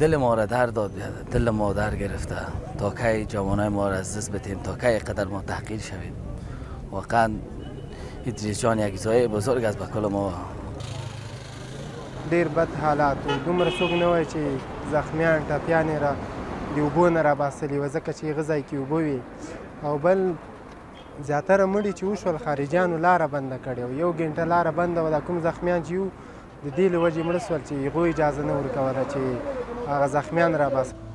دل ما را در داد بیاد دل ما در گرفته تا کی جوانای ما را از دست بتیم تا کی قدر ما تحقیر شویم واقعا ادریس جان یک زایه بزرگ از بکل ما ډیر بد حالات و دومره څوک نه وای چې زخمیان ټپیان را د اوبو نه راباسلي وه ځکه چې هغه ځای کې اوبه وي او بل زیاتره مړي چې وشول خارجیانو لاره بنده کړې وه یو ګنټه لاره بنده وه دا کوم زخمیان چې یو د دې له وجې مړه سول چې هغو اجازه نه ورکوله چې هغه زخمیان را بس